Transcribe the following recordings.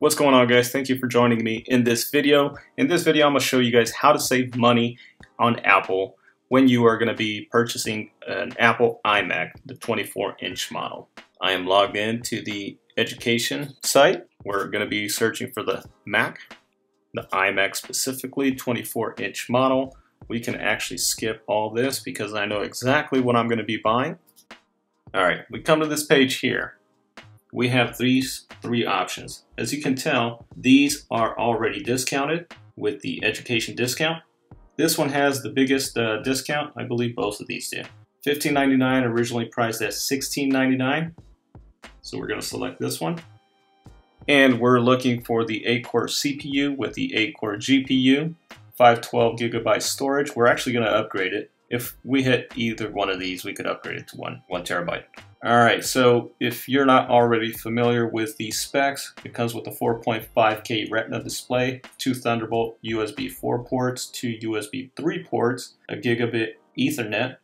What's going on guys? Thank you for joining me in this video. In this video I'm to show you guys how to save money on Apple when you are going to be purchasing an Apple iMac, the 24 inch model. I am logged in to the education site. We're going to be searching for the Mac, the iMac specifically, 24 inch model. We can actually skip all this because I know exactly what I'm going to be buying. Alright, we come to this page here we have these three options. As you can tell, these are already discounted with the education discount. This one has the biggest uh, discount. I believe both of these do. $15.99 originally priced at $16.99. So we're going to select this one. And we're looking for the 8-core CPU with the 8-core GPU, 512 gigabyte storage. We're actually going to upgrade it. If we hit either one of these, we could upgrade it to one, one terabyte. Alright, so if you're not already familiar with the specs, it comes with a 4.5K Retina display, two Thunderbolt USB 4 ports, two USB 3 ports, a gigabit Ethernet,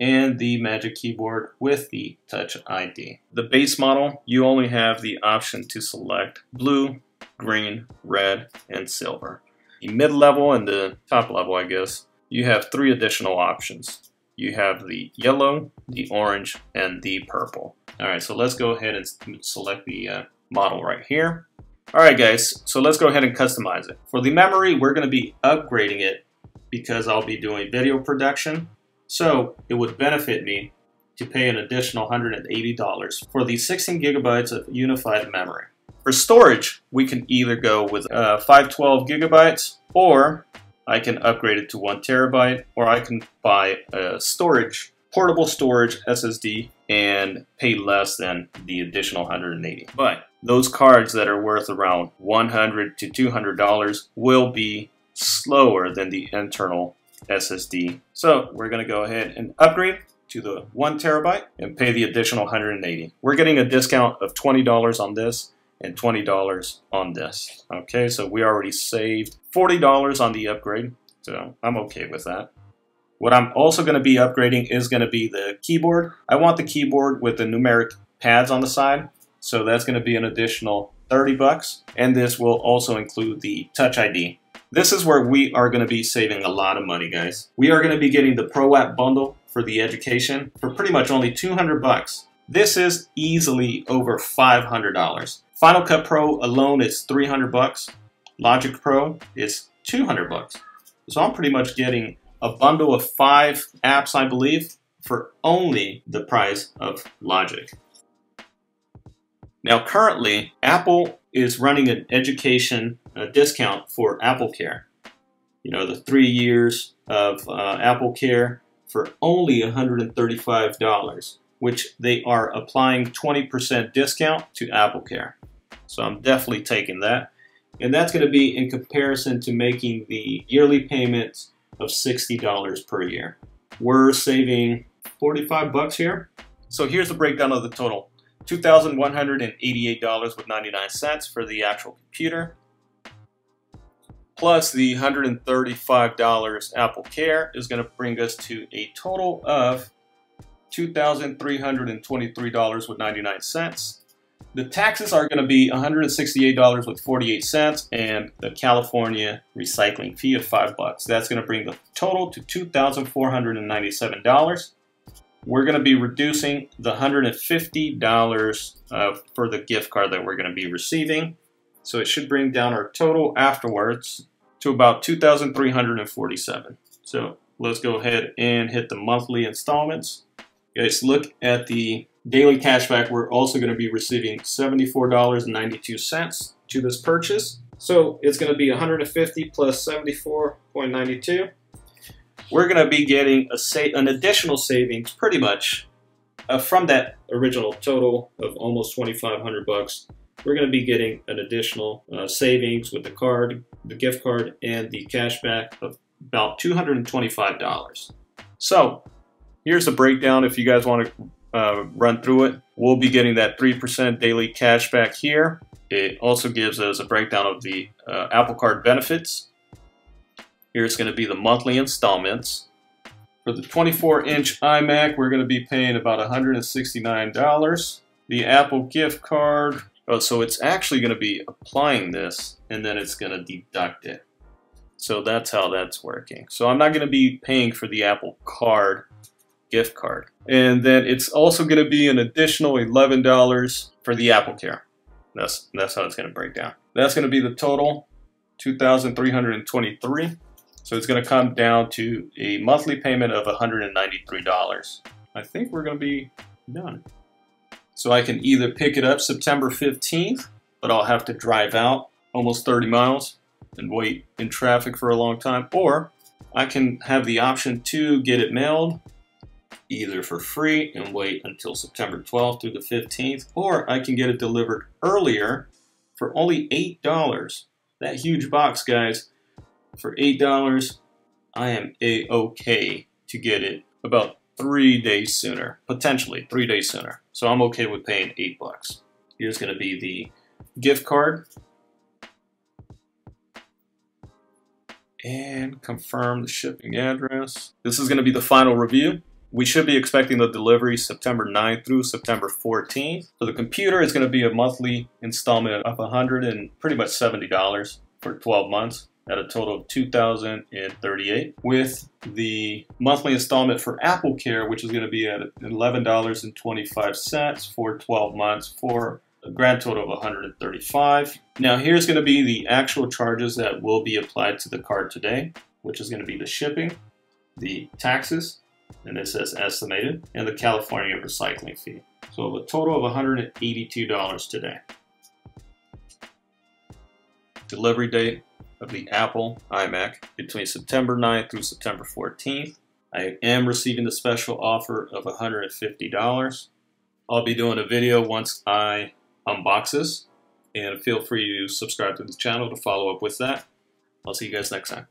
and the Magic Keyboard with the Touch ID. The base model, you only have the option to select blue, green, red, and silver. The mid-level and the top level, I guess, you have three additional options you have the yellow, the orange, and the purple. All right, so let's go ahead and select the uh, model right here. All right, guys, so let's go ahead and customize it. For the memory, we're gonna be upgrading it because I'll be doing video production. So it would benefit me to pay an additional $180 for the 16 gigabytes of unified memory. For storage, we can either go with uh, 512 gigabytes or I can upgrade it to one terabyte, or I can buy a storage, portable storage SSD and pay less than the additional 180. But those cards that are worth around 100 to $200 will be slower than the internal SSD. So we're gonna go ahead and upgrade to the one terabyte and pay the additional 180. We're getting a discount of $20 on this and $20 on this. Okay, so we already saved $40 on the upgrade, so I'm okay with that. What I'm also going to be upgrading is going to be the keyboard. I want the keyboard with the numeric pads on the side, so that's going to be an additional 30 bucks, and this will also include the Touch ID. This is where we are going to be saving a lot of money, guys. We are going to be getting the Pro App bundle for the education for pretty much only 200 bucks. This is easily over $500. Final Cut Pro alone is 300 bucks. Logic Pro is 200 bucks. So I'm pretty much getting a bundle of five apps, I believe, for only the price of Logic. Now, currently, Apple is running an education uh, discount for Apple Care. You know, the three years of uh, Apple Care for only $135, which they are applying 20% discount to Apple Care. So I'm definitely taking that. And that's going to be in comparison to making the yearly payments of $60 per year. We're saving 45 bucks here. So here's the breakdown of the total. $2,188 with 99 cents for the actual computer. Plus the $135 Apple Care is going to bring us to a total of $2,323 with 99 cents. The taxes are going to be $168 with 48 cents and the California recycling fee of 5 bucks. That's going to bring the total to $2,497. We're going to be reducing the $150 uh, for the gift card that we're going to be receiving. So it should bring down our total afterwards to about 2,347. So let's go ahead and hit the monthly installments. Guys, look at the daily cashback, we're also going to be receiving $74.92 to this purchase. So it's going to be 150 plus 74.92. We're going to be getting an additional savings pretty much uh, from that original total of almost 2,500 bucks. We're going to be getting an additional uh, savings with the card, the gift card, and the cashback of about $225. So here's the breakdown if you guys want to uh, run through it. We'll be getting that 3% daily cash back here. It also gives us a breakdown of the uh, Apple Card benefits. Here's going to be the monthly installments. For the 24-inch iMac, we're going to be paying about $169. The Apple gift card Oh, so it's actually going to be applying this and then it's going to deduct it. So that's how that's working. So I'm not going to be paying for the Apple card, gift card. And then it's also going to be an additional $11 for the Apple Care. That's, that's how it's going to break down. That's going to be the total, 2323 So it's going to come down to a monthly payment of $193. I think we're going to be done. So I can either pick it up September 15th, but I'll have to drive out almost 30 miles and wait in traffic for a long time, or I can have the option to get it mailed either for free and wait until September 12th through the 15th, or I can get it delivered earlier for only $8. That huge box, guys, for $8, I am a-okay to get it about three days sooner, potentially three days sooner. So I'm okay with paying eight bucks. Here's going to be the gift card. And confirm the shipping address. This is going to be the final review. We should be expecting the delivery September 9th through September 14th. So the computer, is going to be a monthly installment of 100 and pretty much $70 for 12 months at a total of 2038 with the monthly installment for Apple Care which is going to be at $11.25 for 12 months for a grand total of 135 now here's going to be the actual charges that will be applied to the card today which is going to be the shipping the taxes and it says estimated and the California recycling fee so a total of $182 today delivery date of the Apple iMac between September 9th through September 14th. I am receiving the special offer of $150. I'll be doing a video once I unbox this, and feel free to subscribe to the channel to follow up with that. I'll see you guys next time.